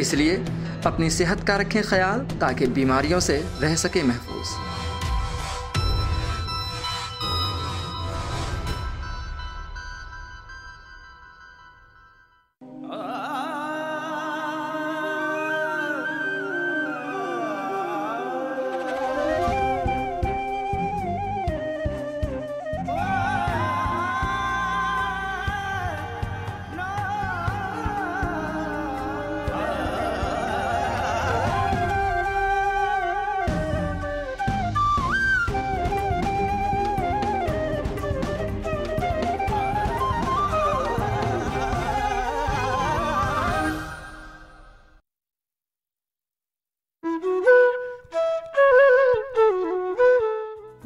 इसलिए अपनी सेहत का रखें ख्याल ताकि बीमारियों से रह सके महफूज।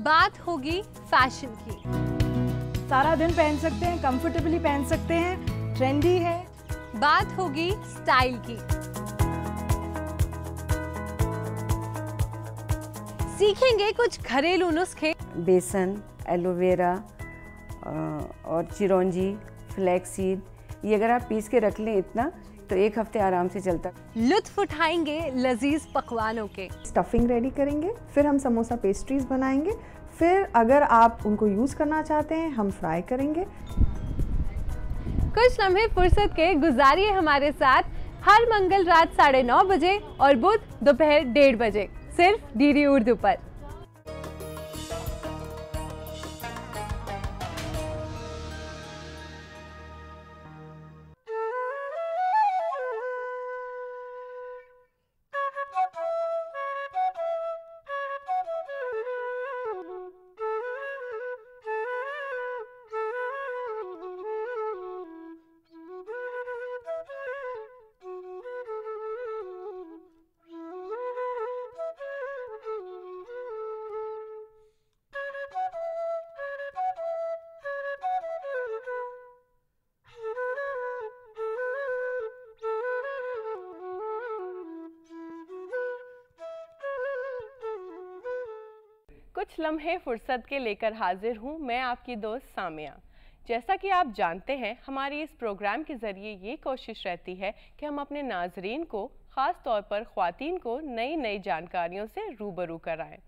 बात होगी फ़ैशन की। सारा दिन पहन सकते हैं कंफर्टेबली पहन सकते हैं ट्रेंडी है। बात होगी स्टाइल की। सीखेंगे कुछ घरेलू नुस्खे। बेसन एलोवेरा और चिरौंजी फ्लैक्सीड ये अगर आप पीस के रख लें इतना तो एक हफ़्ते आराम से चलता। लुत्फ उठाएँगे लजीज पकवानों के। स्टफिंग रेडी करेंगे फिर हम समोसा पेस्ट्रीज बनाएँगे फिर अगर आप उनको यूज़ करना चाहते हैं, हम फ्राई करेंगे। कुछ लम्हे फुर्सत के गुजारिए हमारे साथ हर मंगल रात साढ़े नौ बजे और बुध दोपहर डेढ़ बजे, सिर्फ़ डीडी उर्दू पर। कुछ लम्हे फुर्सत के लेकर हाजिर हूँ मैं आपकी दोस्त सामिया। जैसा कि आप जानते हैं, हमारी इस प्रोग्राम के ज़रिए ये कोशिश रहती है कि हम अपने नाजरीन को, ख़ास तौर पर ख़वातीन को नई नई जानकारियों से रूबरू कराएँ।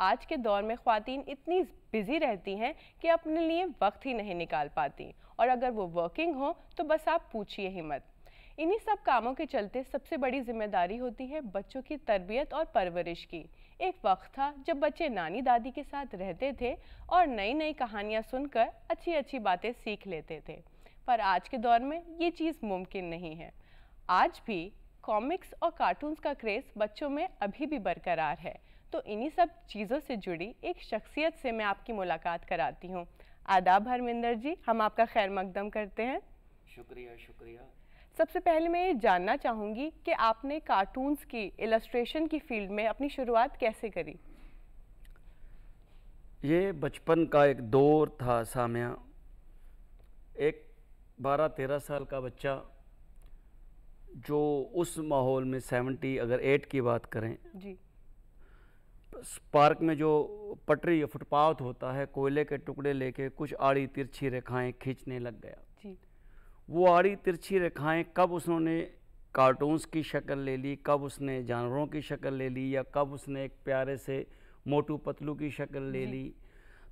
आज के दौर में ख़वातीन इतनी बिज़ी रहती हैं कि अपने लिए वक्त ही नहीं निकाल पाती, और अगर वो वर्किंग हो तो बस आप पूछिए ही मत। इन्हीं सब कामों के चलते सबसे बड़ी ज़िम्मेदारी होती है बच्चों की तरबियत और परवरिश की। एक वक्त था जब बच्चे नानी दादी के साथ रहते थे और नई नई कहानियाँ सुनकर अच्छी अच्छी बातें सीख लेते थे। पर आज के दौर में ये चीज़ मुमकिन नहीं है। आज भी कॉमिक्स और कार्टून्स का क्रेज़ बच्चों में अभी भी बरकरार है। तो इन्हीं सब चीज़ों से जुड़ी एक शख्सियत से मैं आपकी मुलाकात कराती हूँ। आदाब हरमिंदर जी, हम आपका खैर मकदम करते हैं। शुक्रिया शुक्रिया। सबसे पहले मैं ये जानना चाहूँगी कि आपने कार्टून्स की इलस्ट्रेशन की फ़ील्ड में अपनी शुरुआत कैसे करी? ये बचपन का एक दौर था सामिया। एक बारह तेरह साल का बच्चा जो उस माहौल में सेवेंटी अगर एट की बात करें। जी। पार्क में जो पटरी या फुटपाथ होता है कोयले के टुकड़े लेके कुछ आड़ी तिरछी रेखाएँ खींचने लग गया। वो आड़ी तिरछी रेखाएँ कब उसने कार्टून्स की शक्ल ले ली कब उसने जानवरों की शक्ल ले ली या कब उसने एक प्यारे से मोटू पतलू की शक्ल ले ली।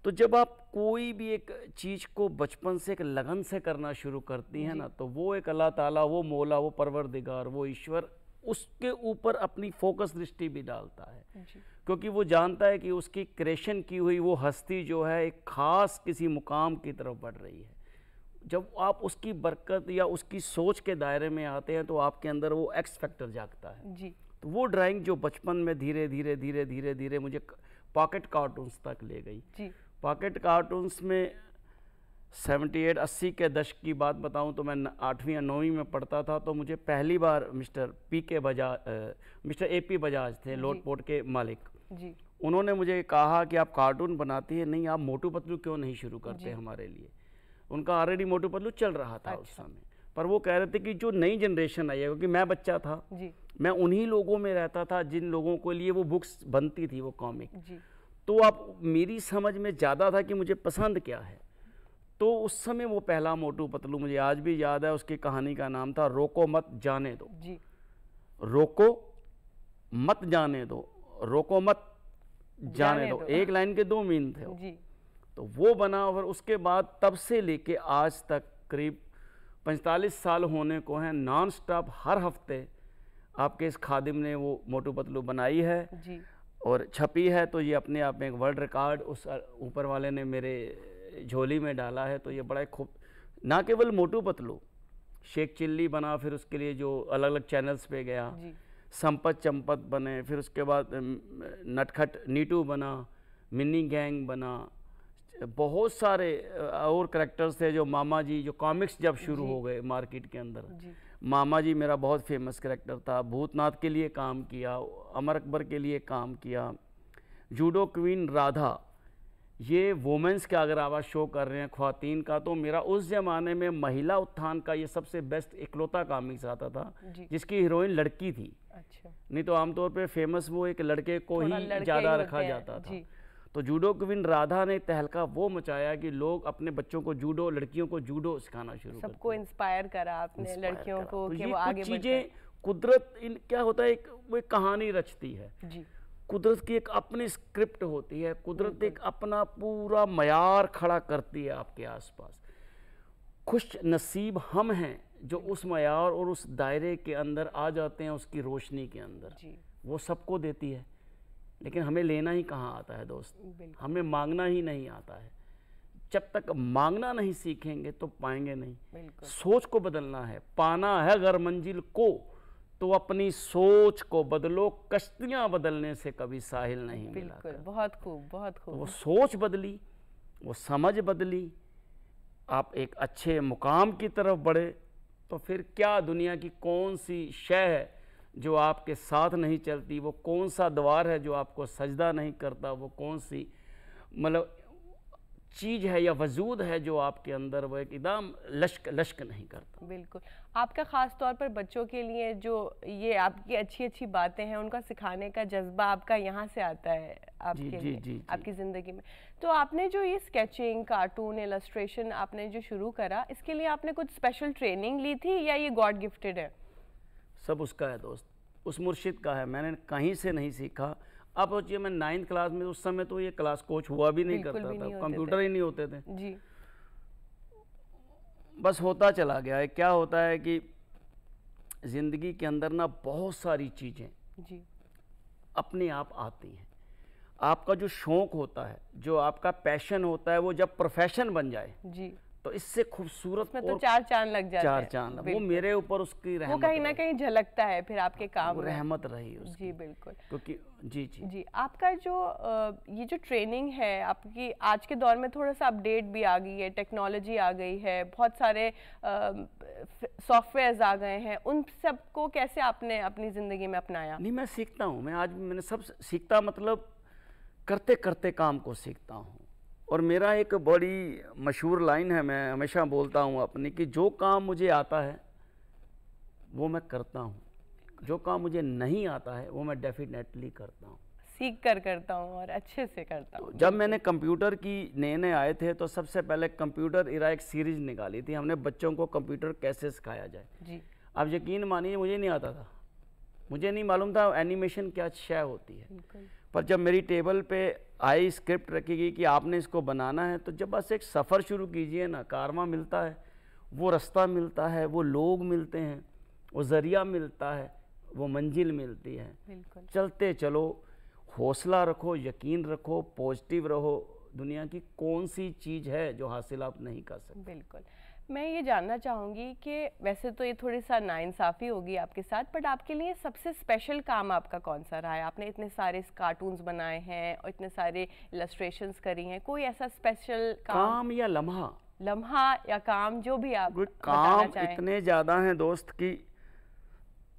तो जब आप कोई भी एक चीज़ को बचपन से एक लगन से करना शुरू करती हैं ना तो वो एक अल्लाह ताला वो मौला वो परवरदिगार वो ईश्वर उसके ऊपर अपनी फोकस दृष्टि भी डालता है। क्योंकि वो जानता है कि उसकी क्रिएशन की हुई वो हस्ती जो है एक ख़ास किसी मुकाम की तरफ़ बढ़ रही है। जब आप उसकी बरकत या उसकी सोच के दायरे में आते हैं तो आपके अंदर वो एक्स फैक्टर जागता है। जी। तो वो ड्राइंग जो बचपन में धीरे धीरे धीरे धीरे धीरे मुझे पॉकेट कार्टून्स तक ले गई। जी। पॉकेट कार्टून्स में 78 80 के दशक की बात बताऊँ तो मैं आठवीं या नौवीं में पढ़ता था तो मुझे पहली बार mister P K Bajaj mister A P Bajaj थे लोटपोट के मालिक। जी। उन्होंने मुझे कहा कि आप कार्टून बनाती हैं नहीं आप मोटू पतलू क्यों नहीं शुरू करते हमारे लिए? उनका ऑलरेडी मोटू पतलू चल रहा था उस समय। पर वो कह रहे थे कि जो नई जनरेशन आई है क्योंकि मैं बच्चा था जी। मैं उन्हीं लोगों में रहता था जिन लोगों के लिए वो बुक्स बनती थी वो कॉमिक तो आप मेरी समझ में ज़्यादा था कि मुझे पसंद क्या है। तो उस समय वो पहला मोटू पतलू मुझे आज भी याद है उसकी कहानी का नाम था रोको मत जाने दो। जी। रोको मत जाने दो रोको मत जाने, जाने दो। दो। एक लाइन के दो मीन थे जी। तो वो बना और उसके बाद तब से लेके आज तक करीब 45 साल होने को हैं नॉन स्टॉप हर हफ़्ते आपके इस खादिम ने वो मोटू पतलू बनाई है जी। और छपी है तो ये अपने आप में एक वर्ल्ड रिकॉर्ड उस ऊपर वाले ने मेरे झोली में डाला है तो ये बड़ा खूब ना केवल मोटू पतलू शेख चिल्ली बना फिर उसके लिए जो अलग अलग चैनल्स पे गया संपत चंपत बने फिर उसके बाद नटखट नीटू बना मिनी गैंग बना बहुत सारे और करेक्टर्स थे जो मामा जी जो कॉमिक्स जब शुरू हो गए मार्केट के अंदर। मामा जी मेरा बहुत फ़ेमस करेक्टर था। भूतनाथ के लिए काम किया अमर अकबर के लिए काम किया जूडो क्वीन राधा। ये वुमेंस का अगर आवाज़ शो कर रहे हैं ख्वातीन का तो मेरा उस ज़माने में महिला उत्थान का ये सबसे बेस्ट इकलौता कॉमिक्स आता था जिसकी हीरोइन लड़की थी। अच्छा। नहीं तो आमतौर पे फ़ेमस वो एक लड़के को ही ज़्यादा रखा जाता था। तो जूडो क्वीन राधा ने तहलका वो मचाया कि लोग अपने बच्चों को जूडो लड़कियों को जूडो सिखाना शुरू सबको इंस्पायर करा आपने लड़कियों को तो कि वो आगे चीज़ें कुदरत इन क्या होता है एक वो एक कहानी रचती है। जी। कुदरत की एक अपनी स्क्रिप्ट होती है। कुदरत एक अपना पूरा मयार खड़ा करती है आपके आसपास। खुश नसीब हम हैं जो उस मयार और उस दायरे के अंदर आ जाते हैं उसकी रोशनी के अंदर। वो सबको देती है। लेकिन हमें लेना ही कहाँ आता है दोस्त? हमें मांगना ही नहीं आता है। जब तक मांगना नहीं सीखेंगे तो पाएँगे नहीं। सोच को बदलना है। पाना है अगर मंजिल को तो अपनी सोच को बदलो। कश्तियाँ बदलने से कभी साहिल नहीं मिला बिल्कुल। बहुत खूब बहुत तो वो सोच बदली वो समझ बदली। आप एक अच्छे मुकाम की तरफ़ बढ़े तो फिर क्या दुनिया की कौन सी शय है जो आपके साथ नहीं चलती वो कौन सा द्वार है जो आपको सजदा नहीं करता वो कौन सी मतलब चीज़ है या वजूद है जो आपके अंदर वो एक एकदम लश्क लश्क नहीं करता? बिल्कुल। आपका ख़ास तौर पर बच्चों के लिए जो ये आपकी अच्छी अच्छी बातें हैं उनका सिखाने का जज्बा आपका यहाँ से आता है आपके जी, लिए जी, जी। आपकी ज़िंदगी में। तो आपने जो ये स्केचिंग कार्टून इलस्ट्रेशन आपने जो शुरू करा इसके लिए आपने कुछ स्पेशल ट्रेनिंग ली थी या ये गॉड गिफ्टेड है? सब उसका है दोस्त। उस मुर्शिद का है। मैंने कहीं से नहीं सीखा। अब सोचिए मैं नाइन्थ क्लास में उस समय तो ये क्लास कोच हुआ भी नहीं करता भी नहीं था। कंप्यूटर ही नहीं होते थे। जी। बस होता चला गया। है क्या होता है कि ज़िंदगी के अंदर ना बहुत सारी चीज़ें जी। अपने आप आती हैं। आपका जो शौक़ होता है जो आपका पैशन होता है वो जब प्रोफेशन बन जाए जी। तो इससे खूबसूरत में तो चार चाँद लग जाते चार चाँद वो मेरे ऊपर उसकी रहमत वो कहीं ना कहीं झलकता है फिर आपके काम वो रहमत रही उसकी जी बिल्कुल। क्योंकि जी जी। जी आपका जो ये जो ट्रेनिंग है आपकी आज के दौर में थोड़ा सा अपडेट भी आ गई है टेक्नोलॉजी आ गई है बहुत सारे सॉफ्टवेयर्स आ गए हैं उन सबको कैसे आपने अपनी ज़िंदगी में अपनाया? नहीं मैं सीखता हूँ। मैं आज मैंने सब सीखता मतलब करते करते काम को सीखता हूँ। और मेरा एक बड़ी मशहूर लाइन है मैं हमेशा बोलता हूँ अपनी कि जो काम मुझे आता है वो मैं करता हूँ। जो काम मुझे नहीं आता है वो मैं डेफिनेटली करता हूँ। सीख कर करता हूँ और अच्छे से करता हूँ। जब मैंने कंप्यूटर की नए नए आए थे तो सबसे पहले कंप्यूटर इरा एक सीरीज़ निकाली थी हमने बच्चों को कंप्यूटर कैसे सिखाया जाए। जी। आप यकीन मानिए मुझे नहीं आता था। मुझे नहीं मालूम था एनिमेशन क्या शय होती है। पर जब मेरी टेबल पे आई स्क्रिप्ट रखी गई कि आपने इसको बनाना है तो जब बस एक सफ़र शुरू कीजिए ना कारवा मिलता है वो रास्ता मिलता है वो लोग मिलते हैं वो ज़रिया मिलता है वो मंजिल मिलती है। चलते चलो हौसला रखो यकीन रखो पॉजिटिव रहो दुनिया की कौन सी चीज़ है जो हासिल आप नहीं कर सकते? बिल्कुल। मैं ये जानना चाहूँगी कि वैसे तो ये थोड़ी सा नाइंसाफ़ी होगी आपके साथ बट आपके लिए सबसे स्पेशल काम आपका कौन सा रहा है? आपने इतने सारे कार्टून्स बनाए हैं और इतने सारे इलस्ट्रेशंस करी हैं। कोई ऐसा स्पेशल काम, काम या लम्हा? लम्हा या काम जो भी आप काम इतने ज़्यादा हैं दोस्त कि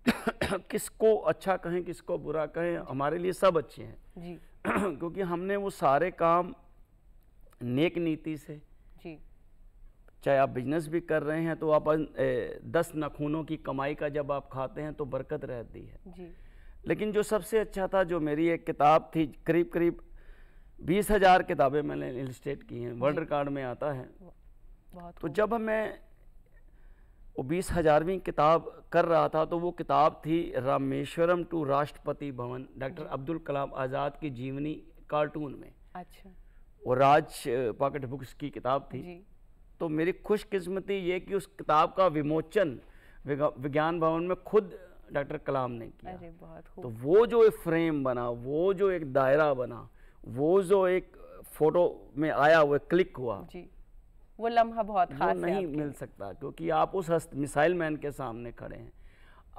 किसको अच्छा कहें किसको बुरा कहें हमारे लिए सब अच्छे हैं। जी। क्योंकि हमने वो सारे काम नेक नीति से चाहे आप बिज़नेस भी कर रहे हैं तो आप दस नखूनों की कमाई का जब आप खाते हैं तो बरकत रहती है। जी। लेकिन जो सबसे अच्छा था जो मेरी एक किताब थी करीब करीब बीस हज़ार किताबें मैंने इलस्ट्रेट की हैं वर्ल्ड रिकॉर्ड में आता है। बहुत तो जब मैं वो बीस हजारवीं किताब कर रहा था तो वो किताब थी रामेश्वरम टू राष्ट्रपति भवन डॉक्टर अब्दुल कलाम आज़ाद की जीवनी कार्टून में। अच्छा। वो राज पॉकेट बुक्स की किताब थी। जी। तो मेरी खुशकिस्मती ये कि उस किताब का विमोचन विज्ञान भवन में खुद डॉक्टर कलाम ने किया। अरे बहुत तो वो जो एक फ्रेम बना वो जो एक दायरा बना वो जो एक फ़ोटो में आया वो क्लिक हुआ जी वो लम्हा बहुत खास है नहीं मिल सकता क्योंकि आप उस हस्त मिसाइल मैन के सामने खड़े हैं।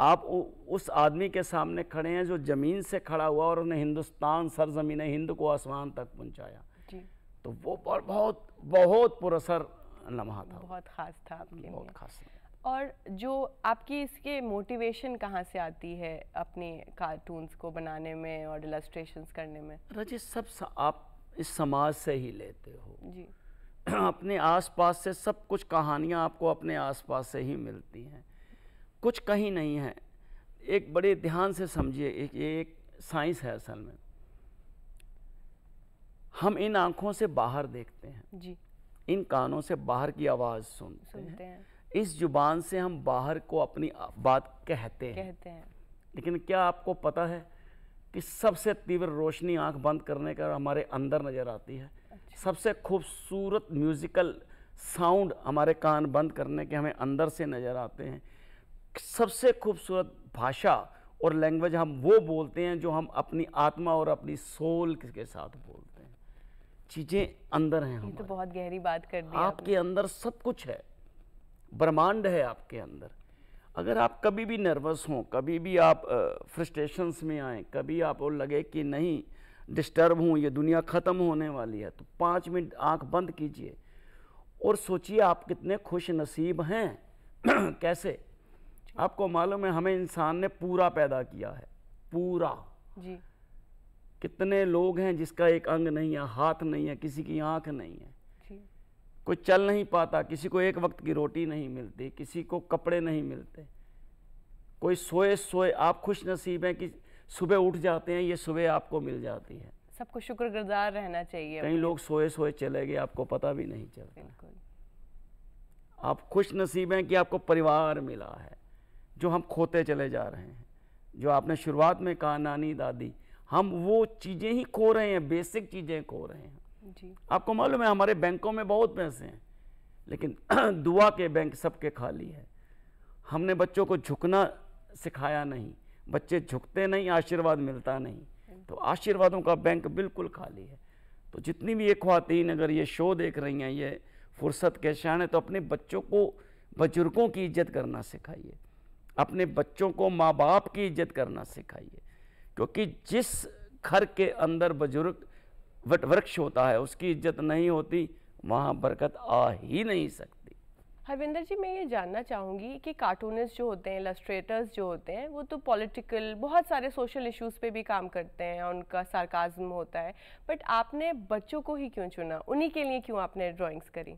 आप उ, उस आदमी के सामने खड़े हैं जो ज़मीन से खड़ा हुआ और उन्हें हिंदुस्तान सरजमीन हिंद को आसमान तक पहुँचाया। तो वो बहुत बहुत पुरसर लम्हा था। बहुत खास था आपके बहुत लिए। खास और जो आपकी इसके मोटिवेशन कहाँ से आती है अपने कार्टून्स को बनाने में और इलस्ट्रेशंस करने में? रजे सब आप इस समाज से ही लेते हो। जी। अपने आसपास से सब कुछ कहानियाँ आपको अपने आसपास से ही मिलती हैं। कुछ कहीं नहीं है। एक बड़े ध्यान से समझिए एक ये एक साइंस है असल में। हम इन आँखों से बाहर देखते हैं। जी। इन कानों से बाहर की आवाज़ सुनते सुनते हैं। हैं इस ज़ुबान से हम बाहर को अपनी बात कहते हैं। कहते हैं। लेकिन क्या आपको पता है कि सबसे तीव्र रोशनी आँख बंद करने का हमारे अंदर नज़र आती है? अच्छा। सबसे खूबसूरत म्यूज़िकल साउंड हमारे कान बंद करने के हमें अंदर से नज़र आते हैं। सबसे खूबसूरत भाषा और लैंग्वेज हम वो बोलते हैं जो हम अपनी आत्मा और अपनी सोल के साथ बोलते हैं। चीज़ें अंदर हैं ये तो बहुत गहरी बात कर दी आपके अंदर सब कुछ है। ब्रह्मांड है आपके अंदर। अगर आप कभी भी नर्वस हों कभी भी आप फ्रस्ट्रेशंस में आए कभी आपको लगे कि नहीं डिस्टर्ब हूँ ये दुनिया ख़त्म होने वाली है तो पाँच मिनट आँख बंद कीजिए और सोचिए आप कितने खुश नसीब हैं। कैसे? आपको मालूम है हमें इंसान ने पूरा पैदा किया है। पूरा। जी। कितने लोग हैं जिसका एक अंग नहीं है हाथ नहीं है किसी की आँख नहीं है। कोई चल नहीं पाता किसी को एक वक्त की रोटी नहीं मिलती किसी को कपड़े नहीं मिलते। कोई सोए सोए आप खुश नसीब हैं कि सुबह उठ जाते हैं ये सुबह आपको मिल जाती है। सबको शुक्रगुजार रहना चाहिए कई लोग सोए सोए चले गए आपको पता भी नहीं चलता। आप खुश नसीब हैं कि आपको परिवार मिला है जो हम खोते चले जा रहे हैं जो आपने शुरुआत में कहा नानी दादी हम वो चीज़ें ही खो रहे हैं बेसिक चीज़ें खो रहे हैं। जी। आपको मालूम है हमारे बैंकों में बहुत पैसे हैं लेकिन दुआ के बैंक सबके खाली है। हमने बच्चों को झुकना सिखाया नहीं बच्चे झुकते नहीं आशीर्वाद मिलता नहीं। तो आशीर्वादों का बैंक बिल्कुल खाली है। तो जितनी भी ये खुवातीन अगर ये शो देख रही हैं ये फुर्सत के शान है तो अपने बच्चों को बुज़ुर्गों की इज़्ज़त करना सिखाइए। अपने बच्चों को माँ बाप की इज़्ज़त करना सिखाइए। क्योंकि जिस घर के अंदर बुज़ुर्ग वट वृक्ष होता है उसकी इज़्ज़त नहीं होती वहाँ बरकत आ ही नहीं सकती। हरविंदर जी मैं ये जानना चाहूँगी कि कार्टूनिस्ट जो होते हैं इलस्ट्रेटर्स जो होते हैं वो तो पॉलिटिकल बहुत सारे सोशल इश्यूज़ पे भी काम करते हैं और उनका सार्काज्म होता है। बट आपने बच्चों को ही क्यों चुना? उन्हीं के लिए क्यों आपने ड्राइंग्स करी?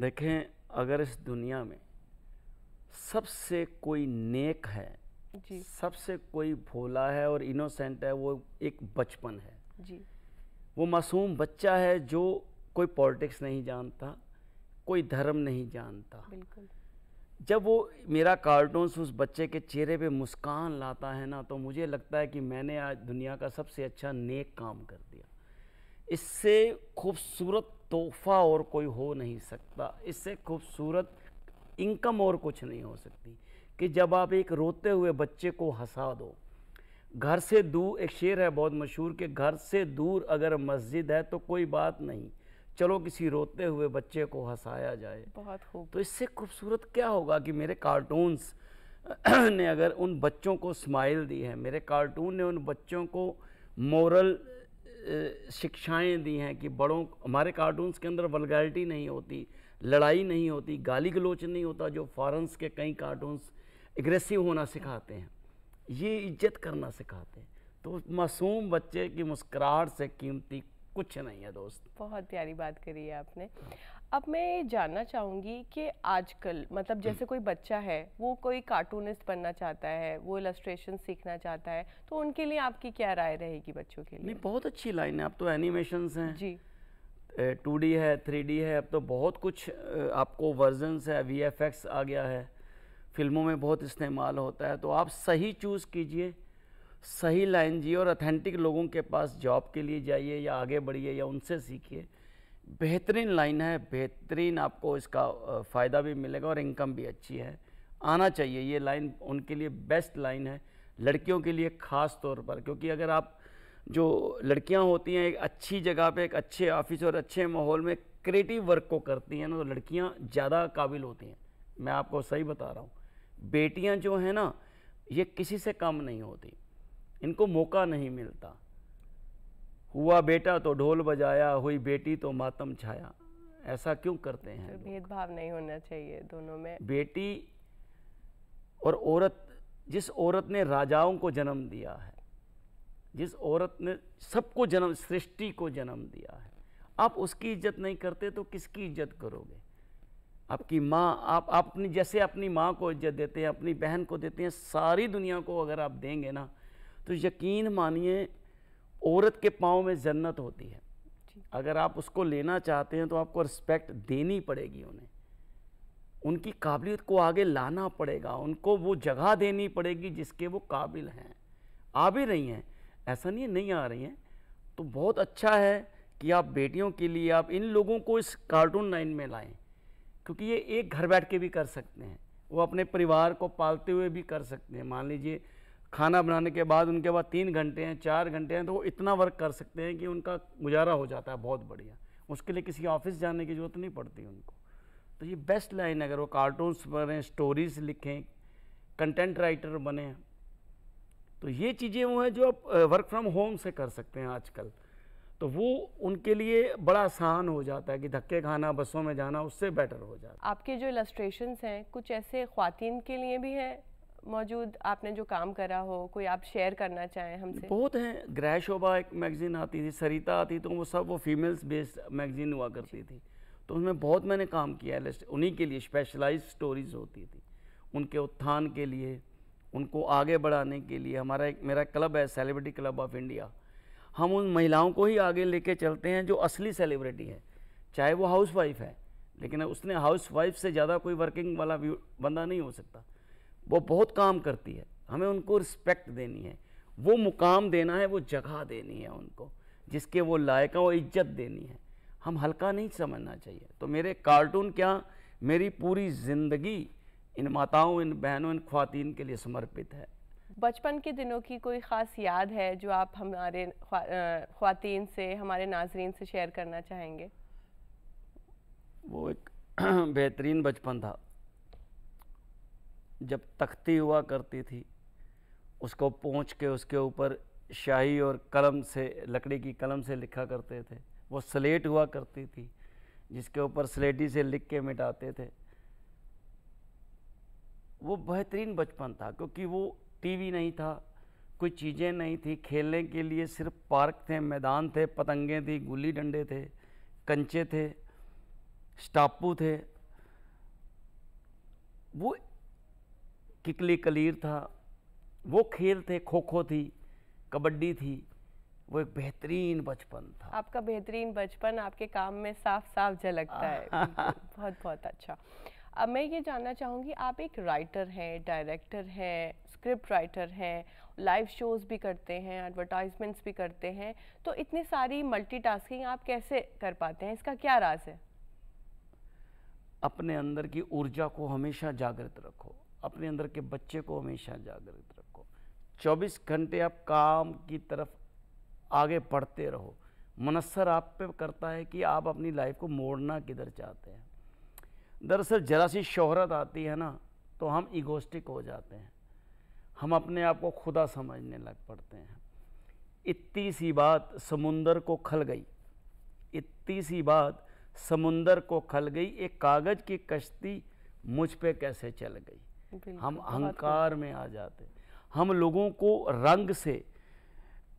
देखें अगर इस दुनिया में सबसे कोई नेक है जी। सबसे कोई भोला है और इनोसेंट है वो एक बचपन है। जी। वो मासूम बच्चा है जो कोई पॉलिटिक्स नहीं जानता कोई धर्म नहीं जानता। बिल्कुल। जब वो मेरा कार्टून्स उस बच्चे के चेहरे पे मुस्कान लाता है ना तो मुझे लगता है कि मैंने आज दुनिया का सबसे अच्छा नेक काम कर दिया। इससे खूबसूरत तोहफा और कोई हो नहीं सकता। इससे खूबसूरत इनकम और कुछ नहीं हो सकती। कि जब आप एक रोते हुए बच्चे को हंसा दो। घर से दूर एक शेर है बहुत मशहूर कि घर से दूर अगर मस्जिद है तो कोई बात नहीं। चलो किसी रोते हुए बच्चे को हंसाया जाए। बहुत खूब। तो इससे खूबसूरत क्या होगा कि मेरे कार्टून्स ने अगर उन बच्चों को स्माइल दी है मेरे कार्टून ने उन बच्चों को मोरल शिक्षाएँ दी हैं कि बड़ों हमारे कार्टून्स के अंदर वलगैरिटी नहीं होती लड़ाई नहीं होती गाली गलोच नहीं होता जो फॉरेंस के कई कार्टून्स एग्रेसिव होना सिखाते हैं ये इज़्ज़त करना सिखाते हैं। तो मासूम बच्चे की मुस्कुराहट से कीमती कुछ नहीं है दोस्त। बहुत प्यारी बात करी है आपने। अब मैं ये जानना चाहूँगी कि आजकल मतलब जैसे कोई बच्चा है वो कोई कार्टूनिस्ट बनना चाहता है वो इलस्ट्रेशन सीखना चाहता है तो उनके लिए आपकी क्या राय रहेगी बच्चों के लिए? नहीं बहुत अच्छी लाइन है अब तो एनिमेशंस हैं। जी। टू डी है थ्री डी है अब तो बहुत कुछ आपको वर्जन्स है वी एफ़ एक्स आ गया है। फ़िल्मों में बहुत इस्तेमाल होता है तो आप सही चूज़ कीजिए, सही लाइन जी और अथेंटिक लोगों के पास जॉब के लिए जाइए या आगे बढ़िए या उनसे सीखिए। बेहतरीन लाइन है, बेहतरीन आपको इसका फ़ायदा भी मिलेगा और इनकम भी अच्छी है। आना चाहिए, ये लाइन उनके लिए बेस्ट लाइन है, लड़कियों के लिए ख़ास तौर पर, क्योंकि अगर आप जो लड़कियाँ होती हैं, एक अच्छी जगह पे, एक अच्छे ऑफ़िस और अच्छे माहौल में क्रिएटिव वर्क को करती हैं ना तो लड़कियाँ ज़्यादा काबिल होती हैं। मैं आपको सही बता रहा हूँ। बेटियाँ जो हैं ना ये किसी से कम नहीं होती। इनको मौका नहीं मिलता। हुआ बेटा तो ढोल बजाया हुई बेटी तो मातम छाया। ऐसा क्यों करते हैं तो भेदभाव नहीं होना चाहिए दोनों में। बेटी और औरत जिस औरत ने राजाओं को जन्म दिया है जिस औरत ने सबको जन्म सृष्टि को जन्म दिया है आप उसकी इज़्ज़त नहीं करते तो किसकी इज़्ज़त करोगे? आपकी माँ आप अपनी जैसे अपनी माँ को इज़्ज़त देते हैं अपनी बहन को देते हैं सारी दुनिया को अगर आप देंगे ना तो यकीन मानिए औरत के पाँव में जन्नत होती है। अगर आप उसको लेना चाहते हैं तो आपको रिस्पेक्ट देनी पड़ेगी उन्हें। उनकी काबिलियत को आगे लाना पड़ेगा उनको वो जगह देनी पड़ेगी जिसके वो काबिल हैं। आ भी रही हैं ऐसा नहीं है नहीं आ रही हैं। तो बहुत अच्छा है कि आप बेटियों के लिए आप इन लोगों को इस कार्टून लाइन में लाएँ। क्योंकि ये एक घर बैठ के भी कर सकते हैं। वो अपने परिवार को पालते हुए भी कर सकते हैं। मान लीजिए, खाना बनाने के बाद उनके बाद तीन घंटे हैं, चार घंटे हैं तो वो इतना वर्क कर सकते हैं कि उनका गुजारा हो जाता है बहुत बढ़िया। उसके लिए किसी ऑफ़िस जाने की ज़रूरत नहीं पड़ती उनको। तो ये बेस्ट लाइन अगर वो कार्टून्स बने स्टोरीज लिखें कंटेंट राइटर बने तो ये चीज़ें वो हैं जो आप वर्क फ्रॉम होम से कर सकते हैं आजकल। तो वो उनके लिए बड़ा आसान हो जाता है कि धक्के खाना बसों में जाना उससे बेटर हो जाता है। आपके जो इलस्ट्रेशंस हैं कुछ ऐसे ख्वातीन के लिए भी हैं मौजूद? आपने जो काम करा हो कोई आप शेयर करना चाहें हमसे? बहुत हैं। ग्रह शोभा एक मैगजीन आती थी सरिता आती तो वो सब वो फीमेल्स बेस्ड मैगजीन हुआ करती थी। तो उसमें बहुत मैंने काम किया है उन्हीं के लिए स्पेशलाइज स्टोरीज होती थी। उनके उत्थान के लिए उनको आगे बढ़ाने के लिए। हमारा एक मेरा क्लब है सेलिब्रिटी क्लब ऑफ़ इंडिया हम उन महिलाओं को ही आगे लेके चलते हैं जो असली सेलिब्रिटी है। चाहे वो हाउस वाइफ है, लेकिन उसने हाउस वाइफ से ज़्यादा कोई वर्किंग वाला बंदा नहीं हो सकता। वो बहुत काम करती है। हमें उनको रिस्पेक्ट देनी है। वो मुकाम देना है, वो जगह देनी है उनको, जिसके वो लायक है, वो इज़्ज़त देनी है। हम हल्का नहीं समझना चाहिए। तो मेरे कार्टून क्या मेरी पूरी ज़िंदगी इन माताओं, इन बहनों, इन ख्वातीन के लिए समर्पित है। बचपन के दिनों की कोई ख़ास याद है जो आप हमारे ख्वा- ख्वातीन से, हमारे नाजरीन से शेयर करना चाहेंगे? वो एक बेहतरीन बचपन था। जब तख्ती हुआ करती थी, उसको पहुँच के उसके ऊपर शाही और कलम से, लकड़ी की कलम से लिखा करते थे। वो स्लेट हुआ करती थी, जिसके ऊपर स्लेटी से लिख के मिटाते थे। वो बेहतरीन बचपन था, क्योंकि वो टीवी नहीं था कोई चीज़ें नहीं थी। खेलने के लिए सिर्फ़ पार्क थे मैदान थे पतंगे थी गुल्ली डंडे थे कंचे थे स्टापू थे। वो किकली कलीर था। वो खेल थे खो खो थी कबड्डी थी। वो एक बेहतरीन बचपन था। आपका बेहतरीन बचपन आपके काम में साफ़ साफ़ झलकता है। बहुत बहुत अच्छा। अब मैं ये जानना चाहूँगी आप एक राइटर हैं डायरेक्टर हैं स्क्रिप्ट राइटर हैं लाइव शोज़ भी करते हैं एडवर्टाइजमेंट्स भी करते हैं तो इतनी सारी मल्टीटास्किंग आप कैसे कर पाते हैं? इसका क्या राज है? अपने अंदर की ऊर्जा को हमेशा जागृत रखो, अपने अंदर के बच्चे को हमेशा जागृत रखो। 24 घंटे आप काम की तरफ़ आगे बढ़ते रहो। मनसर आप पे करता है कि आप अपनी लाइफ को मोड़ना किधर चाहते हैं। दरअसल जरा सी शोहरत आती है ना तो हम इगोस्टिक हो जाते हैं। हम अपने आप को खुदा समझने लग पड़ते हैं। इतनी सी बात समुंदर को खल गई। इतनी सी बात समुंदर को खल गई एक कागज़ की कश्ती मुझ पे कैसे चल गई? हम अहंकार में आ जाते हम लोगों को रंग से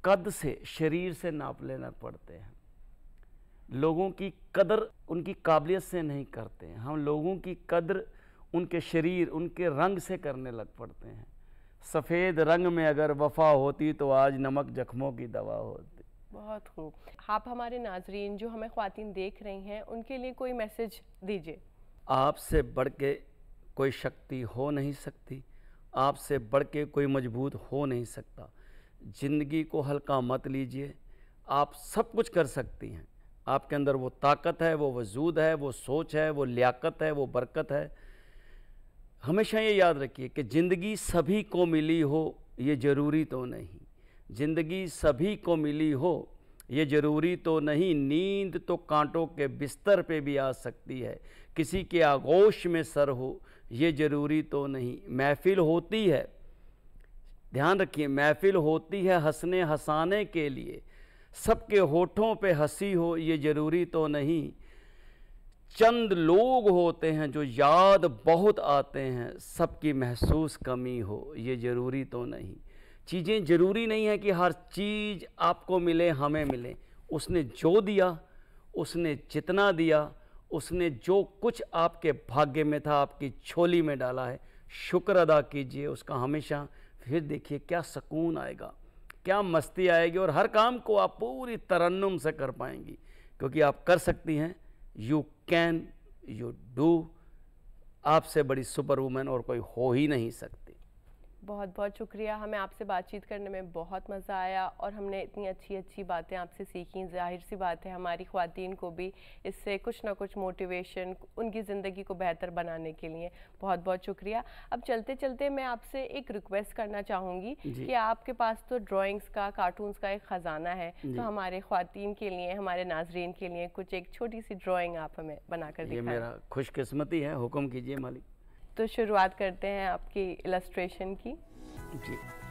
कद से शरीर से नाप लेना पड़ते हैं। लोगों की कदर उनकी काबिलियत से नहीं करते हैं। हम लोगों की कदर उनके शरीर उनके रंग से करने लग पड़ते हैं। सफ़ेद रंग में अगर वफा होती तो आज नमक जख्मों की दवा होती। बहुत खूब। आप हमारे नाजरीन जो हमें ख़वातीन देख रही हैं उनके लिए कोई मैसेज दीजिए। आपसे बढ़ के कोई शक्ति हो नहीं सकती आपसे बढ़ के कोई मज़बूत हो नहीं सकता। ज़िंदगी को हल्का मत लीजिए आप सब कुछ कर सकती हैं। आपके अंदर वो ताकत है वो वजूद है वो सोच है वो लियाकत है वो बरकत है। हमेशा ये याद रखिए कि ज़िंदगी सभी को मिली हो, ये ज़रूरी तो नहीं। ज़िंदगी सभी को मिली हो, ये ज़रूरी तो नहीं। नींद तो कांटों के बिस्तर पे भी आ सकती है। किसी के आगोश में सर हो, ये ज़रूरी तो नहीं। महफिल होती है। ध्यान रखिए, महफिल होती है हंसने हंसाने के लिए। सबके होठों पे हँसी हो, ये ज़रूरी तो नहीं। चंद लोग होते हैं जो याद बहुत आते हैं, सबकी महसूस कमी हो, ये ज़रूरी तो नहीं। चीज़ें ज़रूरी नहीं है कि हर चीज़ आपको मिले, हमें मिले। उसने जो दिया, उसने जितना दिया, उसने जो कुछ आपके भाग्य में था, आपकी छोली में डाला है, शुक्र अदा कीजिए, उसका हमेशा फिर देखिए क्या सुकून आएगा, क्या मस्ती आएगी और हर काम को आप पूरी तरन्नुम से कर पाएँगी, क्योंकि आप कर सकती हैं यू कैन यू डू। आपसे बड़ी सुपर वूमेन और कोई हो ही नहीं सकती। बहुत बहुत शुक्रिया। हमें आपसे बातचीत करने में बहुत मज़ा आया और हमने इतनी अच्छी अच्छी बातें आपसे सीखी। ज़ाहिर सी बात है हमारी खातन को भी इससे कुछ ना कुछ मोटिवेशन उनकी ज़िंदगी को बेहतर बनाने के लिए बहुत बहुत शुक्रिया। अब चलते चलते मैं आपसे एक रिक्वेस्ट करना चाहूँगी कि आपके पास तो ड्राइंग्स का कार्टून्स का एक ख़जाना है तो हमारे खातन के लिए हमारे नाजरीन के लिए कुछ एक छोटी सी ड्राइंग आप हमें बना कर मेरा खुशकस्मती है। हुक्म कीजिए मालिक। तो शुरुआत करते हैं आपकी इलस्ट्रेशन की। जी।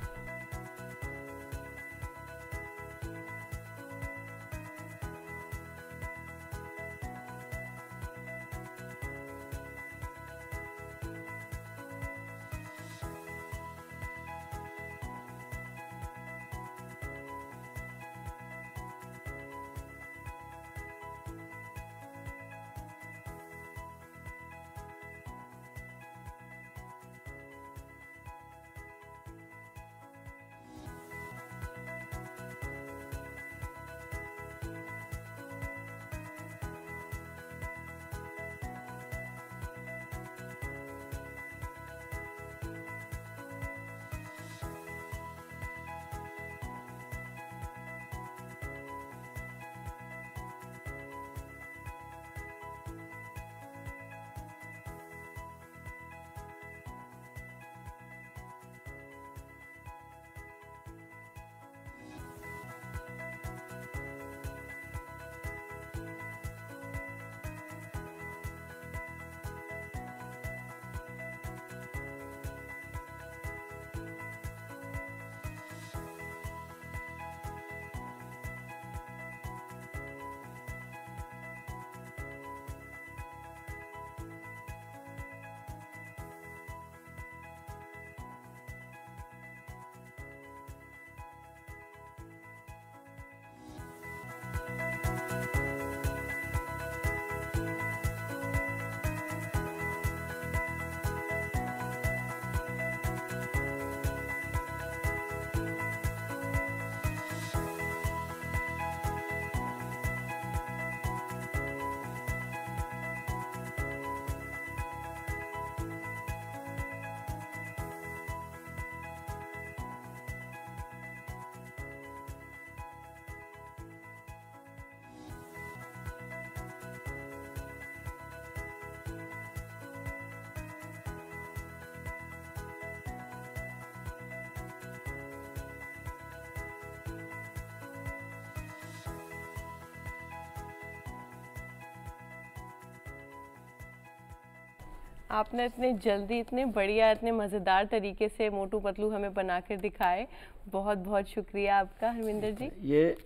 आपने इतने जल्दी इतने बढ़िया इतने मज़ेदार तरीके से मोटू पतलू हमें बना कर दिखाए। बहुत बहुत शुक्रिया आपका हरविंदर जी। ये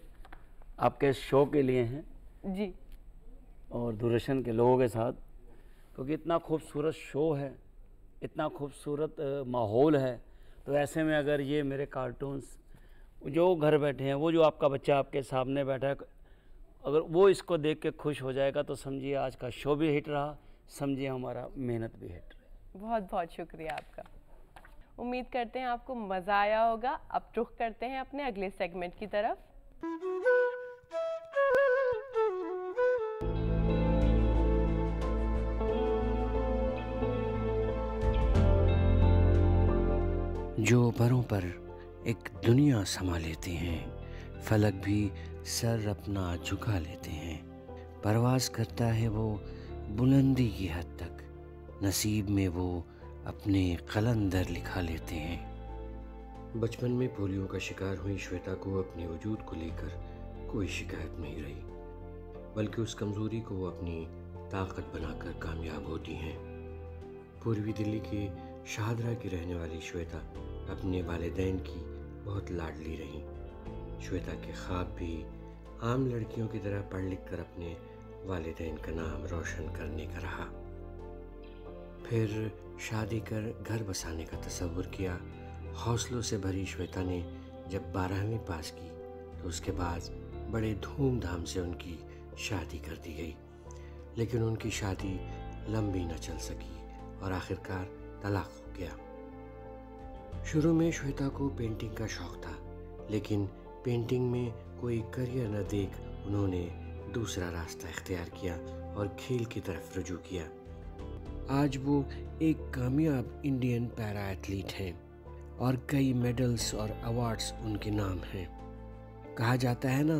आपके शो के लिए हैं। जी। और दूरदर्शन के लोगों के साथ क्योंकि इतना खूबसूरत शो है इतना खूबसूरत माहौल है तो ऐसे में अगर ये मेरे कार्टून्स जो घर बैठे हैं वो जो आपका बच्चा आपके सामने बैठा है अगर वो इसको देख के खुश हो जाएगा तो समझिए आज का शो भी हिट रहा। समझे हमारा मेहनत भी हट बहुत बहुत शुक्रिया आपका। उम्मीद करते हैं आपको मज़ा आया होगा। अब रुख करते हैं अपने अगले सेगमेंट की तरफ़। जो परों पर एक दुनिया समा लेते हैं फलक भी सर अपना झुका लेते हैं। परवास करता है वो बुलंदी की हद तक नसीब में वो अपने कलंदर लिखा लेते हैं। बचपन में पोलियो का शिकार हुई श्वेता को अपने वजूद को लेकर कोई शिकायत नहीं रही, बल्कि उस कमज़ोरी को वो अपनी ताकत बनाकर कामयाब होती हैं। पूर्वी दिल्ली के शाहदरा की रहने वाली श्वेता अपने वालदेन की बहुत लाडली रही। श्वेता के ख्वाब भी आम लड़कियों की तरह पढ़ लिख कर अपने वालदेन का नाम रोशन करने का रहा। फिर शादी कर घर बसाने का तस्वुर किया। हौसलों से भरी श्वेता ने जब बारहवीं पास की तो उसके बाद बड़े धूमधाम से उनकी शादी कर दी गई। लेकिन उनकी शादी लंबी न चल सकी और आखिरकार तलाक हो गया। शुरू में श्वेता को पेंटिंग का शौक था, लेकिन पेंटिंग में कोई करियर न देख उन्होंने दूसरा रास्ता इख्तियार किया और खेल की तरफ़ रुजू किया। आज वो एक कामयाब इंडियन पैरा एथलीट हैं और कई मेडल्स और अवार्ड्स उनके नाम हैं। कहा जाता है ना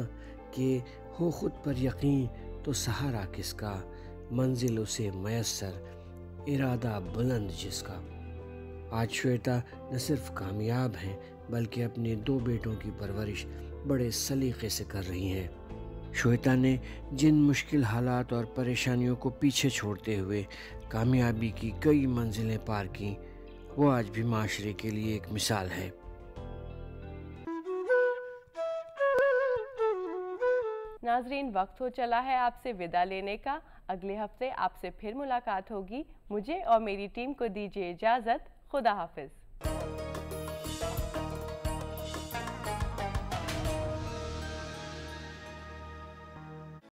कि हो खुद पर यकीन तो सहारा किसका, मंजिल उसे मैसर, इरादा बुलंद जिसका। आज श्वेता न सिर्फ़ कामयाब हैं, बल्कि अपने दो बेटों की परवरिश बड़े सलीके से कर रही हैं। श्वेता ने जिन मुश्किल हालात और परेशानियों को पीछे छोड़ते हुए कामयाबी की कई मंजिलें पार की, वो आज भी माशरे के लिए एक मिसाल है। नाजरीन, वक्त हो चला है आपसे विदा लेने का। अगले हफ़्ते आपसे फिर मुलाकात होगी। मुझे और मेरी टीम को दीजिए इजाज़त। खुदा हाफिज़।